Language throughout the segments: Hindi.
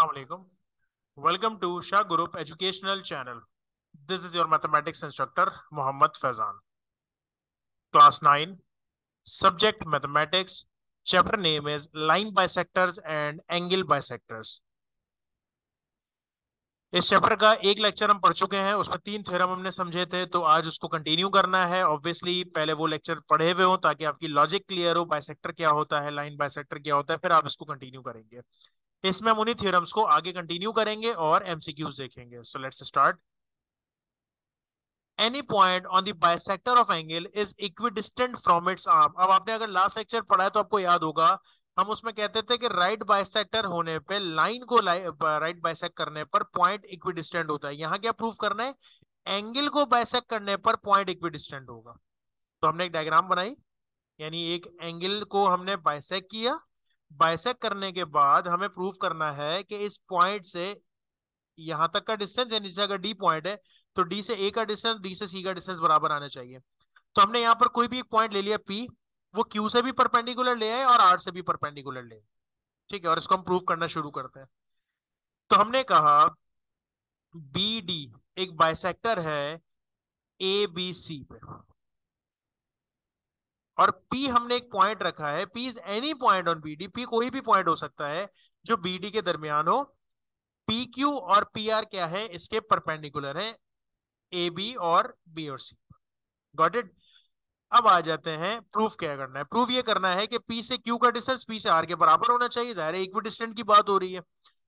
Assalamualaikum. Welcome to Shah Group Educational Channel. This is your mathematics instructor Muhammad Faizan. Class 9, subject mathematics. Chapter name is line bisectors and angle bisectors. इस चैप्टर का एक लेक्चर हम पढ़ चुके हैं उसमें तीन थ्योरम हमने समझे थे तो आज उसको कंटिन्यू करना है ऑब्वियसली पहले वो लेक्चर पढ़े हुए हो ताकि आपकी लॉजिक क्लियर हो बाइसेक्टर क्या होता है लाइन बाइसेक्टर क्या होता है फिर आप इसको कंटिन्यू करेंगे इसमें हम उन्हीं थ्योरम्स को आगे कंटिन्यू करेंगे और एमसीक्यूज देखेंगे। So let's start any point on the bisector of angle is equidistant from its arm अब आपने अगर लास्ट लेक्चर पढ़ा है तो आपको याद होगा, हम उसमें कहते थे कि राइट बाइसेक्टर होने पे लाइन को राइट बाइसेक्ट करने पर पॉइंट इक्विडिस्टेंट होता है। यहाँ क्या प्रूफ करना है? एंगल को बाइसेक्ट करने पर पॉइंट इक्विडिस्टेंट होगा। तो हमने एक डायग्राम बनाई, यानी एक एंगल को हमने बाइसेक्ट किया बाइसेक्ट करने के बाद हमें प्रूफ करना है कि इस पॉइंट से यहाँ तक का डिस्टेंस है नीचे अगर डी पॉइंट है तो डी से ए का डिस्टेंस डी से सी का डिस्टेंस बराबर आना चाहिए। तो हमने यहाँ पर कोई भी एक पॉइंट ले लिया पी वो क्यू से भी परपेंडिकुलर ले आए और आर से भी परपेंडिकुलर ले ठीक है, और इसको हम प्रूव करना शुरू करते हैं। तो हमने कहा बी डी एक बाइसेक्टर है ए बी सी पे। और P हमने एक पॉइंट रखा है। P is any point on D P कोई भी पॉइंट हो सकता है जो डी के दरमियान हो। क्यू और आर क्या है? इसके परपेंडिकुलर है बी और बी और सी गॉट इट अब आ जाते हैं प्रूफ क्या करना है। प्रूफ ये करना है कि P से Q का डिस्टेंस P से R के बराबर होना चाहिए। ज़ाहिर है इक्वी डिस्टेंट की बात हो रही है।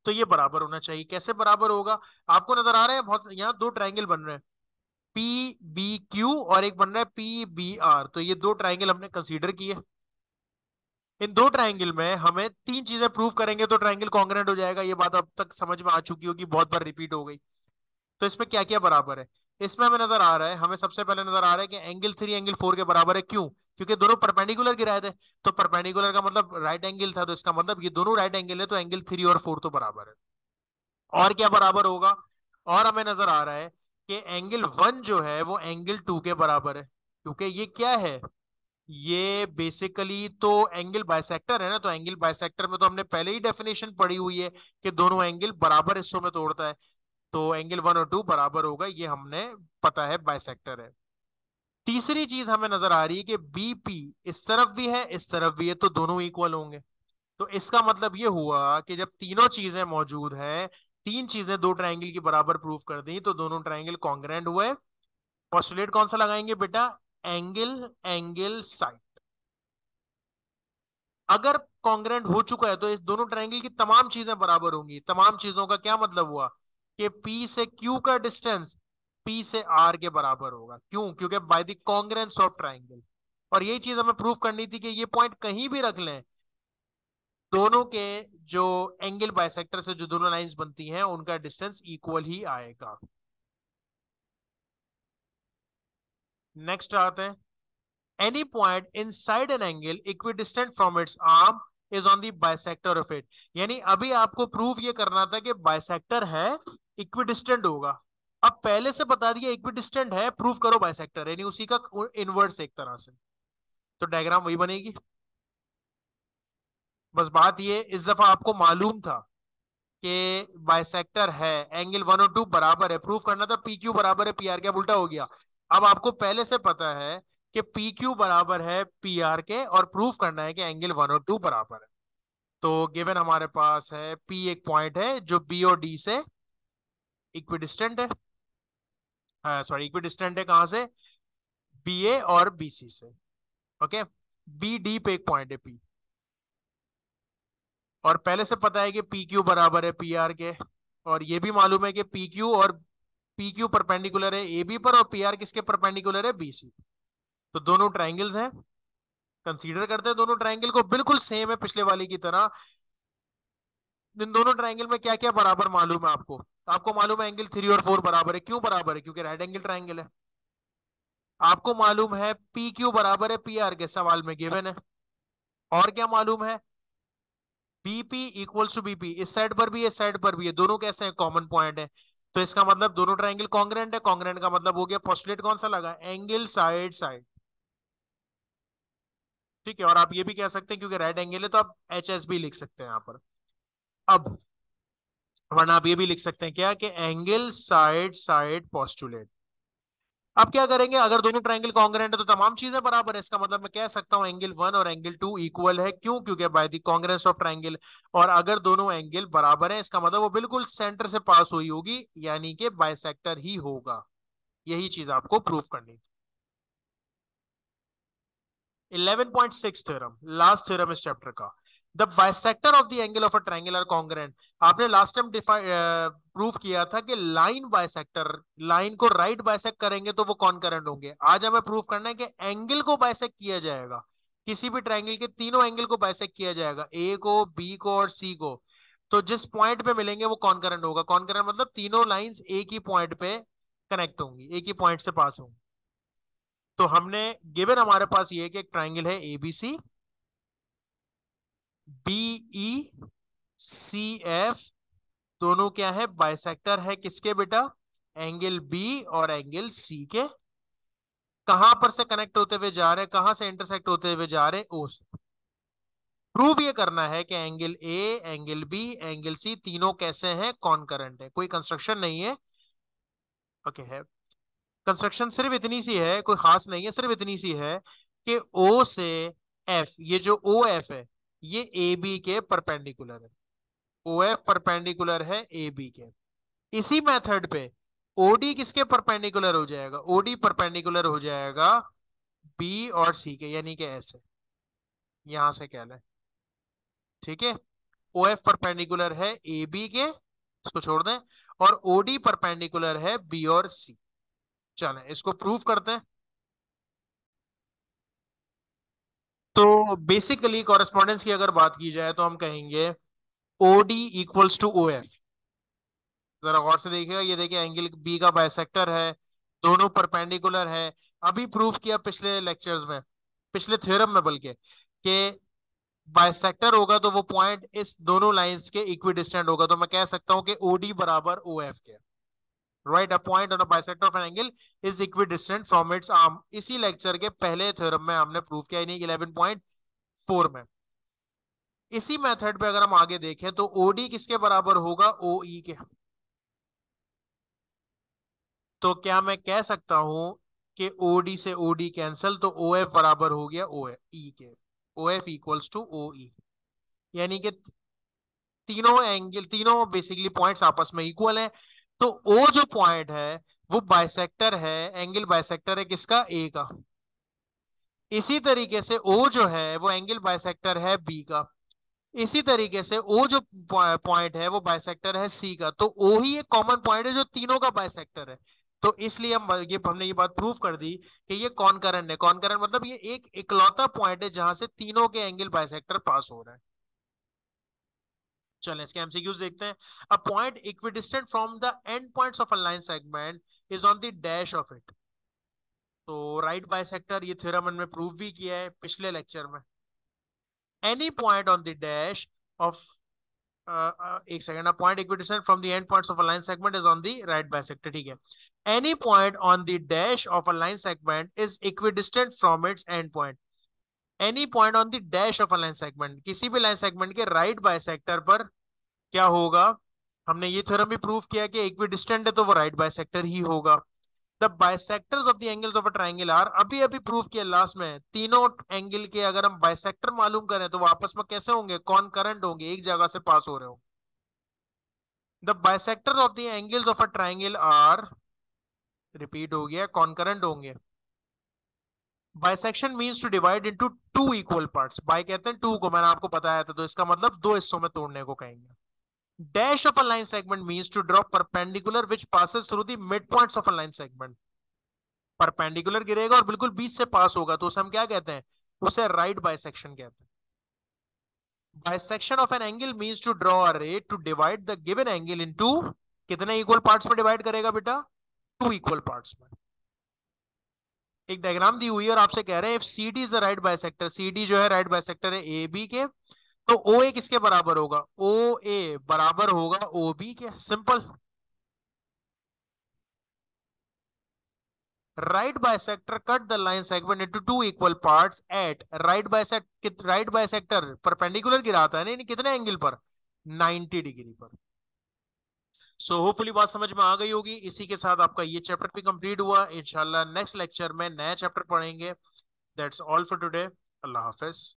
तो ये बराबर होना चाहिए। कैसे बराबर होगा? आपको नज़र आ रहा है, बहुत यहाँ दो ट्राइंगल बन रहे हैं। पी बी क्यू और एक बन रहा है पी बी आर तो ये दो ट्राइंगल हमने कंसीडर किए। इन दो ट्राइंगल में हमें तीन चीज़ें प्रूव करेंगे तो ट्राइंगल कॉन्ग्रेंट हो जाएगा। ये बात अब तक समझ में आ चुकी होगी, बहुत बार रिपीट हो गई। तो इसमें क्या क्या बराबर है? इसमें हमें नज़र आ रहा है, हमें सबसे पहले नज़र आ रहा है कि एंगल थ्री एंगल फोर के बराबर है। क्यों? क्योंकि दोनों परपेंडिकुलर गिराए थे तो परपेंडिकुलर का मतलब राइट एंगल था तो इसका मतलब ये दोनों राइट एंगल है तो एंगल थ्री और फोर तो बराबर है। और क्या बराबर होगा? और हमें नज़र आ रहा है कि एंगल वन जो है, वो एंगल टू के बराबर है। क्योंकि ये क्या है? ये बेसिकली तो एंगल बाइसेक्टर है ना तो एंगल बाइसेक्टर में तो हमने पहले ही डेफिनेशन पढ़ी हुई है कि दोनों एंगल बराबर हिस्सों में तोड़ता है। तो एंगल वन और टू बराबर होगा, ये हमने पता है बाइसेक्टर है। तीसरी चीज़ हमें नज़र आ रही है कि बीपी इस तरफ़ भी है, इस तरफ़ भी है तो दोनों इक्वल होंगे। तो इसका मतलब ये हुआ कि जब तीनों चीज़ें मौजूद हैं तीन चीज़ें दो ट्राइंगल की बराबर प्रूफ कर दी तो दोनों ट्राइंगल कॉन्ग्रेंट हुए पॉस्टुलेट कौन सा लगाएँगे बेटा? एंगल एंगल साइड अगर कॉन्ग्रेंट हो चुका है तो इस दोनों ट्राइंगल की तमाम चीज़ें बराबर होंगी। तमाम चीज़ों का क्या मतलब हुआ? कि P से Q का डिस्टेंस P से R के बराबर होगा। क्यों? क्योंकि by the congruence of triangle और यही चीज़ हमें प्रूफ करनी थी कि ये पॉइंट कहीं भी रख लें दोनों के जो एंगल बाइसेक्टर से जो दोनों लाइंस बनती हैं, उनका डिस्टेंस इक्वल ही आएगा। नेक्स्ट आते हैं। Any point inside an angle equidistant from its arm is on the bisector of it यानी अभी आपको प्रूफ ये करना था कि बाइसेक्टर है इक्विडिस्टेंट होगा। अब पहले से बता दिया इक्विडिस्टेंट है प्रूफ करो बाइसेक्टर यानी उसी का इनवर्स एक तरह से। तो डायग्राम वही बनेगी। बस बात ये, इस दफ़ा आपको मालूम था कि बाइसेक्टर है एंगल वन और टू बराबर है प्रूफ करना था पी क्यू बराबर है पी आर क्या उल्टा हो गया। अब आपको पहले से पता है कि पी क्यू बराबर है पी आर के और प्रूफ करना है कि एंगल वन और टू बराबर है। तो गिवन हमारे पास है पी एक पॉइंट है, जो बी और डी से इक्विडिस्टेंट है। सॉरी इक्विडिस्टेंट है कहाँ से? बी ए और बी सी से ओके बी डी पे एक पॉइंट है पी और पहले से पता है कि पी क्यू बराबर है पी आर के, और ये भी मालूम है कि पी क्यू और पी क्यू परपेंडिकुलर है ए बी पर और पी आर किसके परपेंडिकुलर है बी सी तो दोनों ट्राइंगल्स हैं। कंसीडर करते हैं दोनों ट्राइंगल को। बिल्कुल सेम है पिछले वाली की तरह। इन दोनों ट्राइंगल में क्या क्या बराबर मालूम है आपको? आपको मालूम है एंगल थ्री और फोर बराबर है। क्यों बराबर है? क्योंकि राइट एंगल ट्राइंगल है। आपको मालूम है पी क्यू बराबर है पी आर के, सवाल में गिवन है। और क्या मालूम है? बीपी इक्वल्स टू बीपी इस साइड पर भी, इस साइड पर भी है। दोनों कैसे हैं? कॉमन पॉइंट है। तो इसका मतलब दोनों ट्राइंगल कॉन्ग्रेंट है। कॉन्ग्रेंट का मतलब हो गया पॉस्टुलेट कौन सा लगा? एंगल साइड साइड ठीक है, और आप ये भी कह सकते हैं, क्योंकि राइट एंगल है तो आप एच एस भी लिख सकते हैं यहाँ पर। अब, वरना आप ये भी लिख सकते हैं क्या? कि एंगल साइड साइड पोस्टुलेट अब क्या करेंगे? अगर दोनों ट्राइंगल कॉन्ग्रेंट है तो तमाम चीज़ें बराबर है। इसका मतलब मैं कह सकता हूँ एंगल वन और एंगल टू इक्वल है। क्यों? क्योंकि by the congruence of triangle और अगर दोनों एंगल बराबर है, इसका मतलब वो बिल्कुल सेंटर से पास हुई होगी, यानी कि बायसेक्टर ही होगा। यही चीज़ आपको प्रूफ करनी थी। 11.6 थ्योरम लास्ट थ्योरम इस चैप्टर का। Bisector of the angle of a triangle are congruent आपने लास्ट टाइम प्रूफ किया था कि लाइन बाइसेक्टर लाइन को राइट right बाइसेक्ट करेंगे तो वो कॉन्करेंट होंगे। आज हमें प्रूफ करना है कि एंगल को बाइसेक्ट किया जाएगा। किसी भी ट्रायंगल के तीनों एंगल को बाइसेक्ट किया जाएगा। ए को बी को और सी को। तो जिस पॉइंट पे मिलेंगे वो कॉन्करेंट होगा। कॉन्करेंट मतलब तीनों लाइंस एक ही पॉइंट पे कनेक्ट होंगी। एक ही पॉइंट से पास होंगी। तो हमने गिवन हमारे पास ये कि एक ट्राइंगल है एबीसी बीई सी एफ़ दोनों क्या है? बाइसेक्टर है किसके बेटा? एंगल बी और एंगल सी के। कहाँ पर से कनेक्ट होते हुए जा रहे हैं? कहाँ से इंटरसेक्ट होते हुए जा रहे हैं? ओ से। प्रूव ये करना है कि angle A angle B angle C तीनों कैसे हैं? कौन करंट है। कोई कंस्ट्रक्शन नहीं है। ओके है। कंस्ट्रक्शन सिर्फ़ इतनी सी है, कोई खास नहीं है, सिर्फ़ इतनी सी है कि ओ से एफ़ ये जो ओ एफ़ है ये ए बी के परपेंडिकुलर है। ओ एफ़ परपेंडिकुलर है ए बी के। इसी मेथड पे ओडी किसके परपेंडिकुलर हो जाएगा? ओडी परपेंडिकुलर हो जाएगा बी और सी के, यानी कि ऐसे यहाँ से कह लें ठीक है? ओ एफ़ परपेंडिकुलर है ए बी के, इसको छोड़ दें, और ओडी परपेंडिकुलर है बी और सी चलें, इसको प्रूव करते हैं। तो बेसिकली कॉरेस्पॉन्डेंस की अगर बात की जाए तो हम कहेंगे OD equals to O F जरा गौर से देखिएगा, ये देखिए एंगल बी का बायसेक्टर है, दोनों परपेंडिकुलर है। अभी प्रूफ किया पिछले लेक्चर्स में, पिछले थ्योरम में बल्कि, कि बायसेक्टर होगा तो वो पॉइंट इस दोनों लाइंस के इक्विडिस्टेंट होगा। तो मैं कह सकता हूँ कि ओडी बराबर ओ एफ़ के। Right a point on a bisector of an angle is equidistant from its arm इसी लेक्चर के पहले थ्योरम में हमने प्रूव किया यानी 11.4 में। इसी मेथड पे अगर हम आगे देखें तो ओडी किसके बराबर होगा? ओ e के। तो क्या मैं कह सकता हूँ कि ओडी से ओडी कैंसिल तो ओ एफ़ बराबर हो गया ओ ई e के। O F equals to O यानी कि तीनों एंगल तीनों बेसिकली पॉइंट्स आपस में इक्वल हैं। तो ओ जो पॉइंट है, वो बाइसेक्टर है एंगल बाइसेक्टर है किसका? ए का। इसी तरीके से ओ जो है, वो एंगल बाइसेक्टर है बी का। इसी तरीके से ओ जो पॉइंट है, वो बाइसेक्टर है सी का। तो ओ ही एक कॉमन पॉइंट है जो तीनों का बाइसेक्टर है। तो इसलिए हम, ये, हमने ये बात प्रूव कर दी कि ये कॉनकरेंट है। कॉनकरेंट मतलब ये एक इकलौता पॉइंट है जहाँ से तीनों के एंगल बाइसेक्टर पास हो रहे हैं। चलें, इसके एमसीक्यूज देखते हैं। A point equidistant from the end points of a line segment is on the dash of it तो राइट बाइसेक्टर ये थ्योरम में प्रूव भी किया है पिछले लेक्चर में। Any point on the dash of एक second a point equidistant from the end points of a line segment is on the right bisector ठीक है। Any point on the dash of a line segment is equidistant from its end point any point on the dash of a line segment किसी भी लाइन सेगमेंट के राइट बाइसेक्टर पर क्या होगा? हमने ये थ्योरम भी प्रूव किया कि इक्विडिस्टेंट है तो वो राइट बाइसेक्टर ही होगा। The bisectors of the angles of a triangle are अभी अभी प्रूव किया लास्ट में। तीनों एंगल के अगर हम बाइसेक्टर मालूम करें तो आपस में कैसे होंगे? कौन करंट होंगे? एक जगह से पास हो रहे हो। The bisector of the angles of a triangle are repeat हो गया कॉन्करेंट होंगे? Bisection means to divide into two equal parts by कहते हैं टू को, मैंने आपको बताया था तो इसका मतलब दो हिस्सों में तोड़ने को कहेंगे। Dash of a line segment means to draw perpendicular which passes through the midpoints of a line segment. Perpendicular गिरेगा और बिल्कुल बीच से पास होगा तो उसे हम क्या कहते हैं? उसे राइट बाइसेक्शन कहते हैं। Bisection of an angle means to draw a ray to divide the given angle into कितने इक्वल पार्ट्स में डिवाइड करेगा बेटा? टू इक्वल पार्ट्स में। एक डायग्राम दी हुई है और आपसे कह रहे हैं if C D is right bisector C D जो है राइट बाइसेक्टर है ए बी के तो ओ ए किसके बराबर होगा? ओ ए बराबर होगा ओ बी के। Simple. Right bisector cut the line segment into two equal parts at right bisect right bisector perpendicular गिराता है नहीं कितने एंगल पर? 90 डिग्री पर। सो so, होपफुली बात समझ में आ गई होगी। इसी के साथ आपका ये चैप्टर भी कंप्लीट हुआ। इंशाल्लाह नेक्स्ट लेक्चर में नया चैप्टर पढ़ेंगे। दैट्स ऑल फॉर टुडे अल्लाह हाफिज।